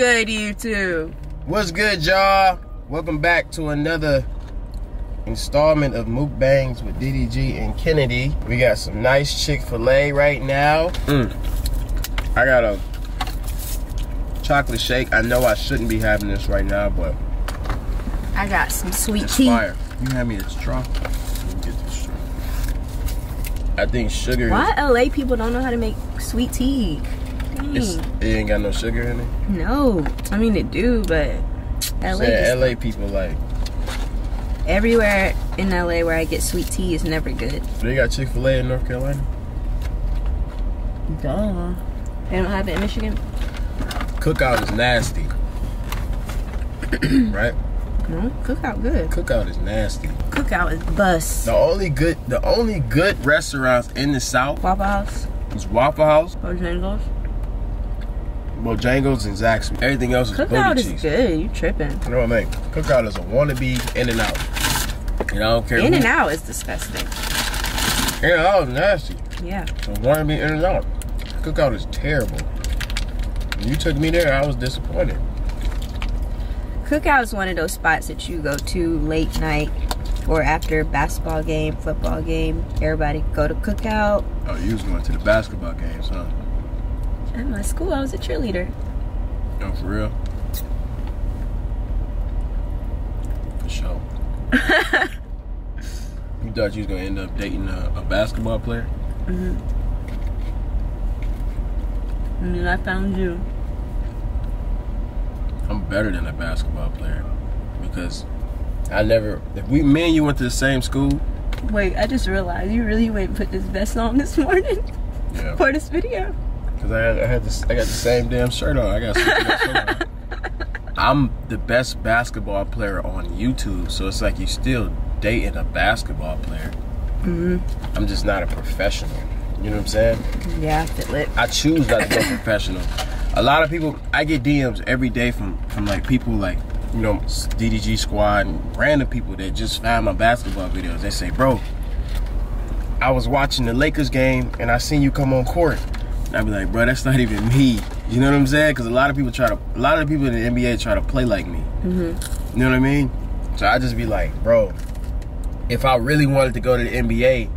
What's good, YouTube? What's good, y'all? Welcome back to another installment of Mukbangs with DDG and Kennedy. We got some nice Chick-fil-A right now. Mm. I got a chocolate shake. I know I shouldn't be having this right now, but I got some sweet tea. fire. You have me a straw? Let me get this straw. I think sugar is, Why LA people don't know how to make sweet tea? It's, mm. it ain't got no sugar in it. No, I mean it do, but LA, Saying LA people like everywhere in LA where I get sweet tea is never good. they got Chick-fil-A in North Carolina. Duh. They don't have it in Michigan. Cookout is nasty. right? No, cookout good. Cookout is nasty. Cookout is bust. The only good the only good restaurants in the South Waffle House, is Waffle House, Bojangles. Bojangles, and Zaxby's. Everything else is Cookout is cheese. good. You tripping? You know what I mean? Cookout is a wannabe In and Out. And I don't care. In and Out is disgusting. In and Out is nasty. Yeah. So wannabe In and Out. Cookout is terrible. When you took me there, I was disappointed. Cookout is one of those spots that you go to late night or after basketball game, football game. Everybody go to Cookout. Oh, you was going to the basketball games, huh? At my school, I was a cheerleader. Oh, for real? For sure. you thought you was gonna end up dating a, a basketball player? Mhm. And then I found you. I'm better than a basketball player because I never. If we, me and you went to the same school, Wait, I just realized you really went and put this vest on this morning yeah, for this video. Because I had, I had this, I got the same damn shirt on. I got. something else on. I'm the best basketball player on YouTube, so it's like you still dating a basketball player. Mm-hmm. I'm just not a professional. You know what I'm saying? Yeah, I feel it. I choose not to be professional. A lot of people, I get DMs every day from from like people like you know DDG Squad and random people that just found my basketball videos. They say, "Bro, I was watching the Lakers game and I seen you come on court." And I be like, "Bro, that's not even me." You know what I'm saying? Because a lot of people try to, a lot of people in the NBA try to play like me. Mm-hmm. You know what I mean? So I just be like, "Bro, if I really wanted to go to the NBA,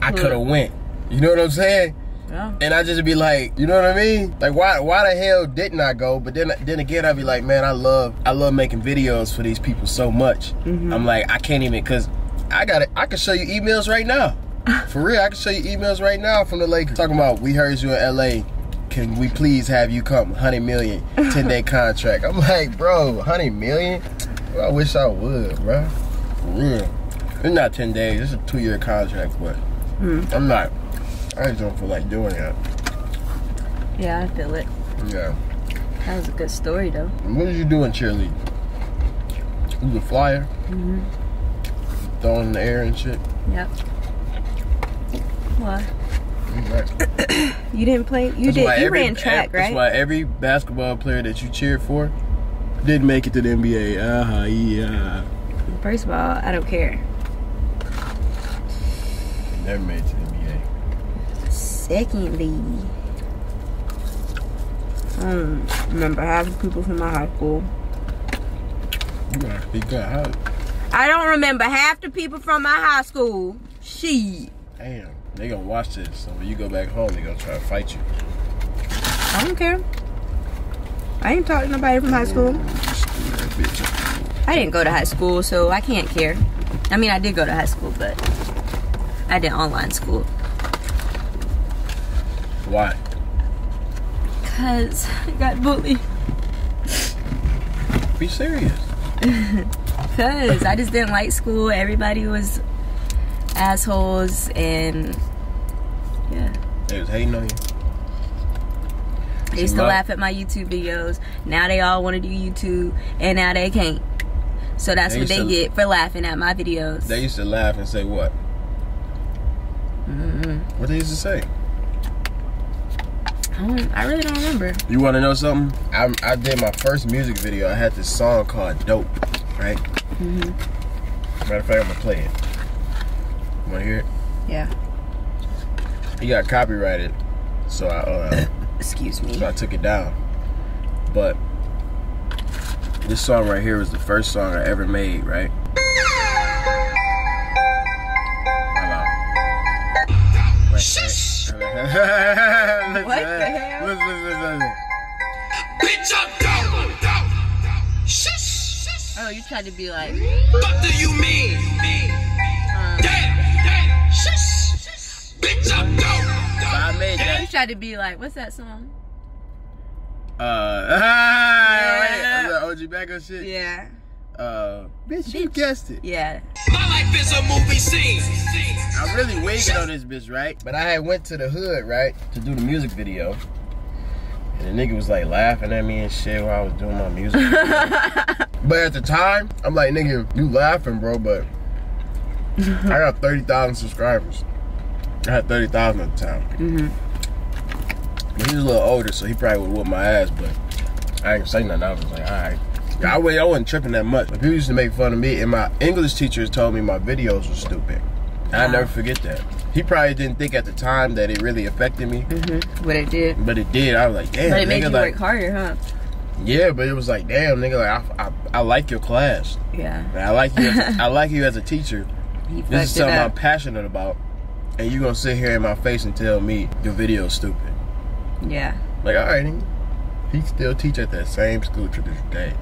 I could have went." You know what I'm saying? Yeah. And I just be like, you know what I mean? Like why why the hell didn't I go? But then then again I'd be like, man, I love I love making videos for these people so much. I'm like, I can't even cause I got it I can show you emails right now. For real, I can show you emails right now from the Lakers. Talking about we heard you in LA. Can we please have you come? 100 million, 10 day contract. I'm like, bro, 100 million? Well, I wish I would, bro. For real. It's not 10 days, it's a two year contract, but I'm not. I just don't feel like doing that. Yeah, I feel it. Yeah. That was a good story though. What did you do in cheerleading? You was a flyer? Mm-hmm. Throwing in the air and shit? Yep. Why? You didn't play? You That's did. You every- ran track, right? That's why every basketball player that you cheered for didn't make it to the NBA. Uh-huh, yeah. First of all, I don't care. Never made it to the NBA. Secondly, I don't remember half the people from my high school. You gotta speak up. How, I don't remember half the people from my high school. She. damn. They gonna watch this. So when you go back home, they gonna try to fight you. I don't care. I ain't talking to nobody from high school. Stupid ass bitch. I didn't go to high school, so I can't care. I mean, I did go to high school, but I did online school. Why? Because I got bullied. Be serious. Because I just didn't like school. Everybody was assholes, and yeah. They was hating on you. They used to laugh at my YouTube videos. Now they all want to do YouTube, and now they can't. So that's They what they to- get for laughing at my videos. They used to laugh and say what? Mm-mm. What they used to say? I, I really don't remember. You want to know something? I, I did my first music video. I had this song called "Dope," right? hmm Matter of fact, I'm gonna play it. Want to hear it? Yeah. He got copyrighted, so I uh, Excuse me. so I took it down. But this song right here was the first song I ever made, right? What the hell? Listen, listen, listen. Bitch, I'm dope, dope. Shush, shush. Oh, you tried to be like, What do you mean? Damn, I dope. made you tried to be like, what's that song? Uh, Yeah. yeah. OG Maco shit. Yeah. Uh, bitch, you guessed it. Yeah. My life is a movie scene. I'm really wigging on this bitch, right? But I had went to the hood, right, to do the music video. And the nigga was like laughing at me and shit while I was doing my music. but at the time, I'm like, nigga, you laughing, bro, but I got 30,000 subscribers. I had 30,000 at the time. Mm-hmm. But he was a little older, so he probably would whoop my ass, but I ain't say nothing. I was like, all right. I, I wasn't tripping that much. But people used to make fun of me, and my English teachers told me my videos were stupid. I Wow. never forget that. He probably didn't think at the time that it really affected me, Mm-hmm. What it did. but it did. I was like, damn, But it nigga, made you like, work harder, huh? yeah. But it was like, damn, nigga, like I, I, I like your class. Yeah. I like you. As a, I like you as a teacher. He This is something I'm passionate about, and you gonna sit here in my face and tell me your video's stupid. Yeah. Like, all right, he still teach at that same school to this day.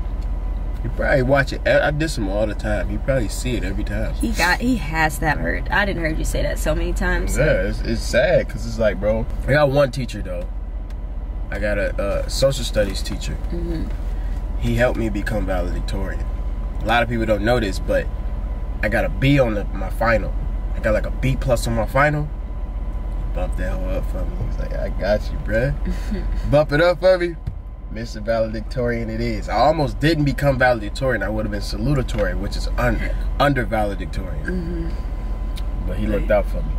You probably watch it. I I diss him all the time. You probably see it every time. He got, he has that hurt. I didn't heard you say that so many times. so- Yeah, it's, it's sad because it's like, bro. I got one teacher though. I got a, uh social studies teacher. Mhm. He helped me become valedictorian. A lot of people don't know this, but I got a B on the, my final. I got like a B plus on my final. Bump that hoe up for me. He's like, I got you, bruh. Bump it up for me. Mr. Valedictorian it is. I almost didn't become valedictorian. I would have been salutatory, which is un, under valedictorian. But he looked out for me.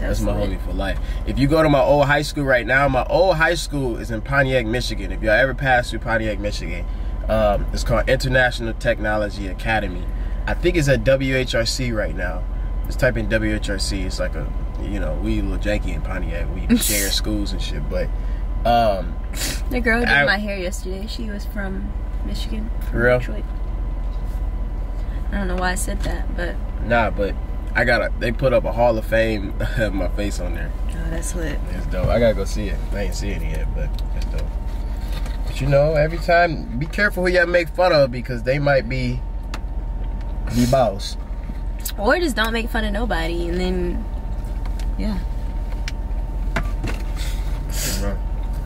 That's, my homie for life. If you go to my old high school right now, my old high school is in Pontiac, Michigan. If y'all ever pass through Pontiac, Michigan, um, it's called International Technology Academy. I think it's at WHRC right now. Just type in WHRC. It's like a, you know, we little janky in Pontiac. We share schools and shit. But um, The girl who did I- my hair yesterday, she was from Michigan. From For real? Detroit. I don't know why I said that, but nah, but I got to They put up a Hall of Fame of my face on there. oh, that's lit. It's dope. I gotta go see it. I ain't seen it yet, but it's dope. But you know, every time, be careful who y'all make fun of because they might be the boss. Or just don't make fun of nobody, and then yeah.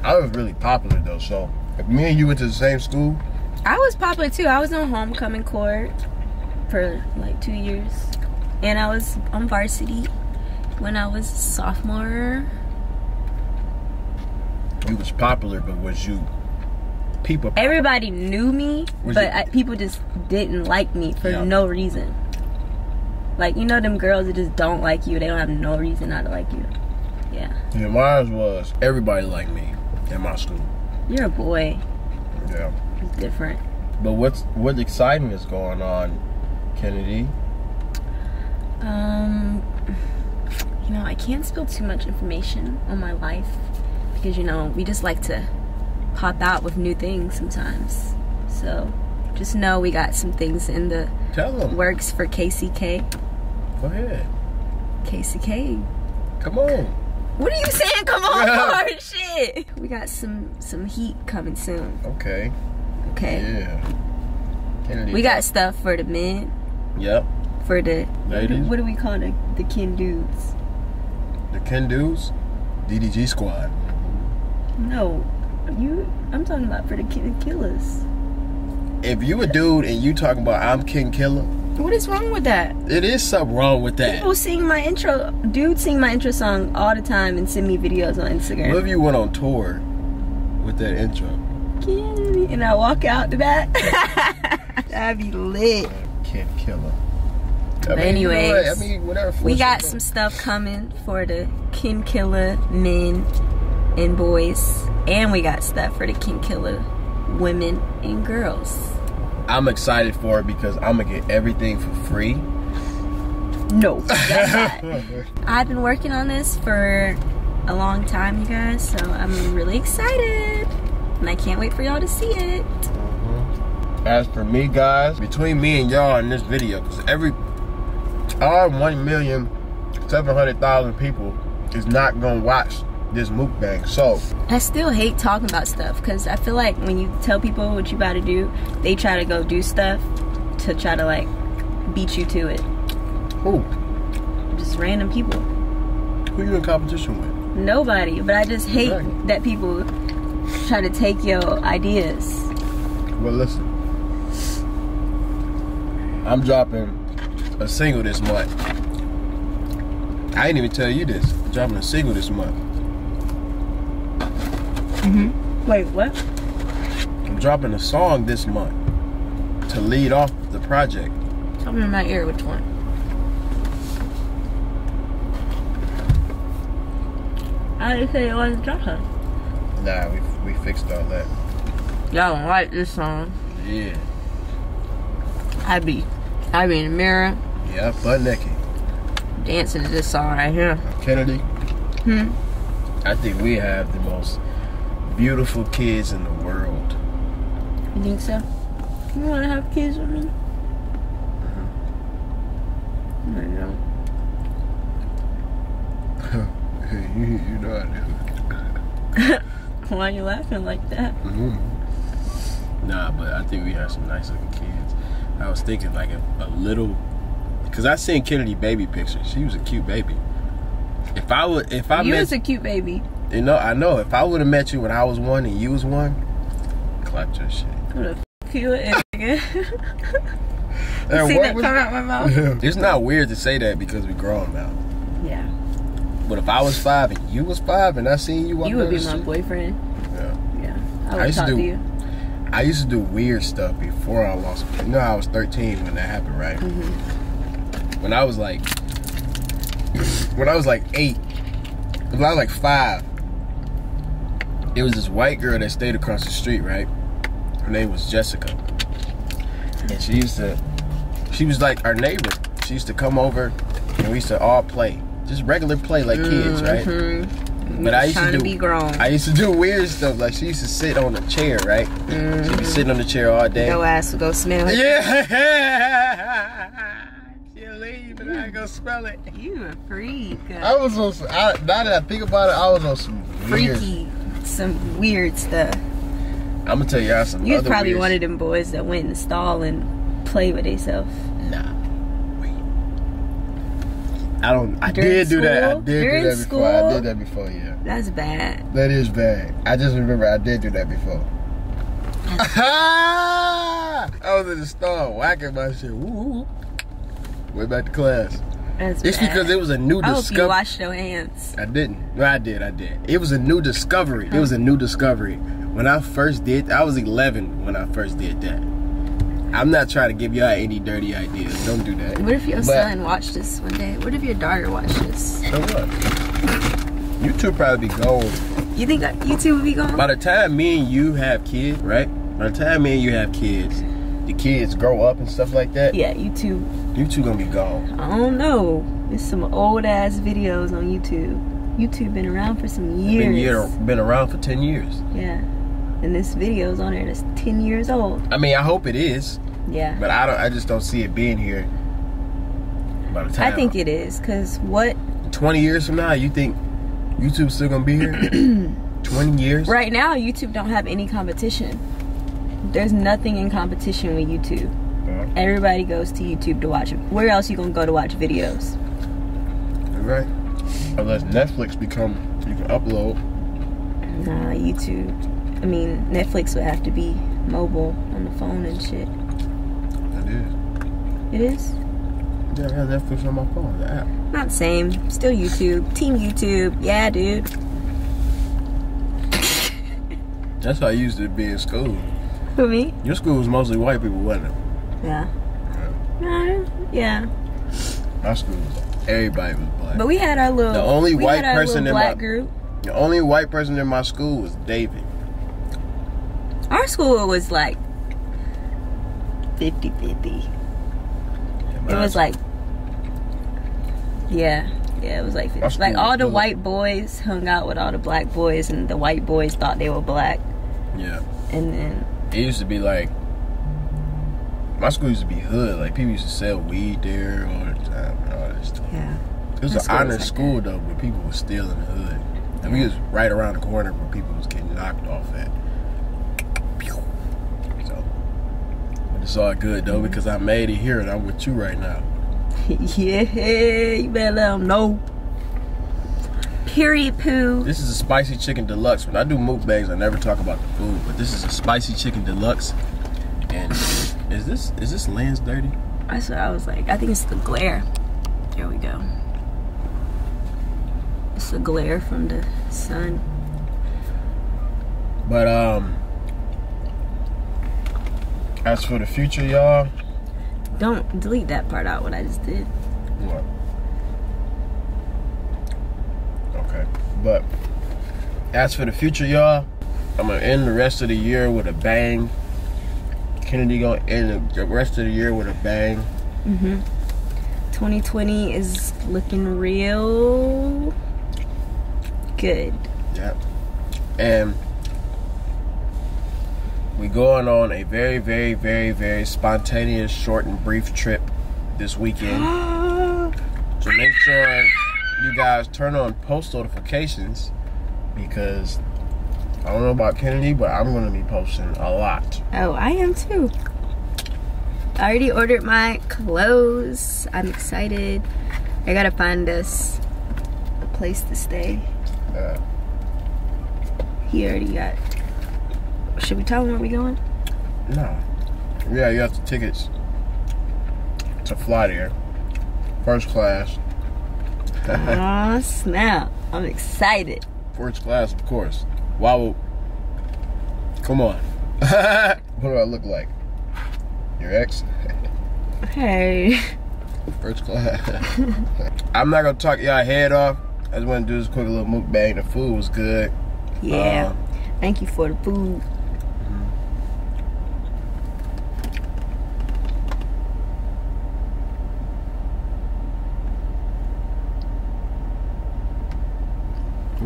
I was really popular though, so if me and you went to the same school, I was popular too. I was on homecoming court for like two years, and I was on varsity when I was sophomore. you was popular, but was you people? Everybody knew me, Was but I, people just didn't like me for Yeah. no reason. Like you know, them girls that just don't like you. They don't have no reason not to like you. Yeah, Yeah, mine was everybody like me in my school. you're a boy. Yeah. It's different. But what's what's exciting is going on, Kennedy. Um, you know, I can't spill too much information on my life because you know we just like to pop out with new things sometimes. So just know we got some things in the Tell them. works for KCK. Go ahead. KCK. Come on. What are you saying? Come on, for oh, shit. We got some some heat coming soon. Okay. Okay. Yeah. Kennedy. We got stuff for the men, Yep. for the Ladies. What do we call the the kin dudes? The Ken Dudes, DDG Squad. No, you. I'm talking about for the kin killers. If you a dude and you talking about I'm King Killer, What is wrong with that? it is something wrong with that. People sing my intro. Dudes sing my intro song all the time and send me videos on Instagram. What if you went on tour with that intro? And I walk out to that. That'd be lit. Ken Killer. I But mean, you know anyways? I mean, whatever. We got some stuff coming for the kin killer men and boys, and we got stuff for the kin killer women and girls. I'm excited for it because I'm gonna get everything for free. No, I've been working on this for a long time, you guys. So I'm really excited. And I can't wait for y'all to see it. Mm-hmm. As for me, guys, between me and y'all in this video, because every all one million seven hundred thousand people is not gonna watch this mukbang. So I still hate talking about stuff because I feel like when you tell people what you about to do, they try to go do stuff to try to like beat you to it. who Just random people. who you in competition with? Nobody. But I just hate Exactly. that people try to take your ideas. Well, listen, I'm dropping a single this month. I didn't even tell you this. I'm dropping a single this month. Wait, what? I'm dropping a song this month to lead off the project. Tell me in my ear which one. I didn't say it wasn't dropping. Nah, we we fixed all that. Y'all don't like this song. Yeah, I be, I be in the mirror yeah, butt naked. dancing to this song right here. Kennedy. Hmm. I think we have the most beautiful kids in the world. You think so? You want to have kids with me? Uh-huh. I know. you, you know I do. Why are you laughing like that? Mm-hmm. Nah, but I think we have some nice looking kids. I was thinking like a, a little, cause I seen Kennedy baby pictures. She was a cute baby. If I would, if I you met, was a cute baby. You know, I know. If I would have met you when I was one and you was one, clap your shit. Who the f you is, nigga? And See what that was- come out my mouth? it's not weird to say that because we grown now. yeah. But if I was five and you was five and I seen you, You would be my boyfriend. Yeah. Yeah. I I used to talk to, do- you. I used to do weird stuff before I lost. You know, I was 13 when that happened, right? Mm-hmm. When I was like, when I was like eight, when I was like five, it was this white girl that stayed across the street, right? Her name was Jessica, and she used to, she was like our neighbor. She used to come over, and we used to all play, just regular play like kids, right? Mhm. But I used to to do be grown. I used to do weird stuff. Like she used to sit on a chair, right? She'd be sitting on the chair all day. Your ass would go smell it. Yeah. She'll leave and I go smell it. You a freak. I was on. Some, I, now that I think about it, I was on some weird. Some weird stuff. I'm gonna tell y'all some. You was probably weird one of them boys that went in the stall and played with themselves. Nah. Wait. I don't. I During did do that. I did During do that before. I did that before. Yeah. That's bad. That is bad. I just remember I did do that before. I was in the store whacking my shit. Woo. Went back to class. That's It's bad. because it was a new I hope you discovery. wash your hands. I didn't. No, I did. I did. It was a new discovery. It was a new discovery. When I first did, I was 11 when I first did that. I'm not trying to give y'all any dirty ideas. Don't do that. What if your But- son watched this one day? What if your daughter watched this? So what? You two probably be gold. You think uh, that YouTube would be gone? By the time me and you have kids, right? By the time me and you have kids, the kids grow up and stuff like that. yeah, YouTube. You two gonna be gone. I don't know. There's some old ass videos on YouTube. YouTube been around for some years. Been year, been around for 10 years. Yeah. And this video's on there that's 10 years old. I mean, I hope it is, Yeah. but I don't. I just don't see it being here. By the time I think it is, because what 20 years from now, you think YouTube's still gonna be here? 20 years? right now YouTube don't have any competition. There's nothing in competition with YouTube. Uh, Everybody goes to YouTube to watch it. Where else you gonna go to watch videos? right. Unless Netflix become, you can upload. Nah, YouTube. I mean, Netflix would have to be mobile on the phone and shit. It is. It is? Yeah, I have Netflix on my phone, the app. Not same. Still YouTube. Team YouTube. Yeah, dude. That's how I used to be in school. Who me? Your school was mostly white people, wasn't it? Yeah. Nah, yeah. My school was everybody was black. But we had our little. The only white person in black my- group. the only white person in my school was David. Our school was like 50 50. And It was like, yeah, yeah, it was like, Our school like all the good. white boys hung out with all the black boys, and the white boys thought they were black. Yeah. and then It used to be like my school used to be hood. Like people used to sell weed there all the time and all that stuff. yeah, It was an honor like school though, but people were still in the hood. And we was right around the corner where people was getting knocked off at. So but it's all good though because I made it here and I'm with you right now. yeah, you better let them know. Period, poo. This is a spicy chicken deluxe. When I do mukbangs, I never talk about the food, but this is a spicy chicken deluxe. And is this is this lens dirty? That's what I was like. I think it's the glare. There we go. It's the glare from the sun. But um as for the future, y'all, Don't delete that part out. What I just did. what? Okay. But as for the future, y'all, I'm gonna end the rest of the year with a bang. Kennedy gonna end the rest of the year with a bang. Mhm. 2020 is looking real good. Yep. And we're going on a very, very, very, very spontaneous, short and brief trip this weekend. So make sure you guys turn on post notifications because I don't know about Kennedy, but I'm gonna be posting a lot. Oh, I am too. I already ordered my clothes. I'm excited. I gotta find us a place to stay. Uh, He already got. Should we tell him where we going? no. Yeah, you have the tickets to fly there. First class. Aw, snap. I'm excited. First class, of course. Wow. Come on. what do I look like? Your ex? Hey. First class. I'm not gonna talk y'all head off. I just want to do this quick little mukbang. The food was good. Yeah. Uh, Thank you for the food.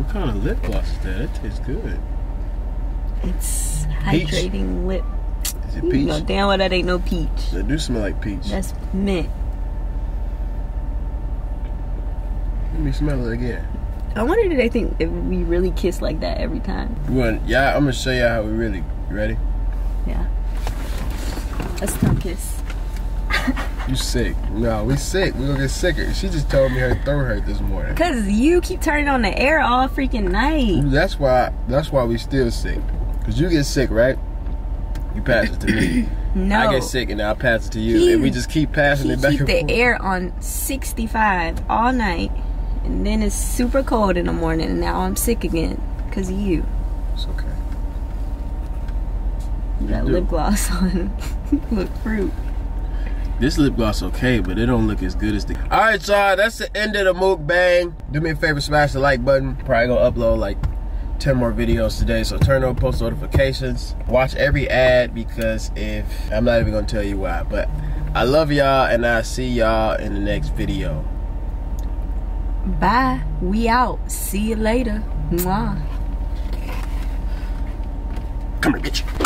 What kind of lip gloss is that? It tastes good. It's Peach. hydrating lip. Is it peach? know damn well that ain't no peach. That do smell like peach. That's mint. Let me smell it again. I wonder do they think if we really kiss like that every time? Want, yeah, I'm gonna show you how we really. You ready? Yeah. Let's tongue kiss. You sick? No, we sick. We gonna get sicker. She just told me her throat hurt this morning. Cause you keep turning on the air all freaking night. That's why. That's why we still sick. Cause you get sick, right? You pass it to me. No. I get sick and I pass it to you, and we just keep passing He it back keep and the forth. air on 65 all night, and then it's super cold in the morning, and now I'm sick again because of you. It's okay. You got do. lip gloss on. Look fruit. This lip gloss okay, but it don't look as good as the. All right, y'all. That's the end of the mukbang. Do me a favor, smash the like button. Probably gonna upload like 10 more videos today, so turn on post notifications. Watch every ad because if I'm not even gonna tell you why, but I love y'all and I see y'all in the next video. Bye. We out. See you later. Mwah. Come here, bitch.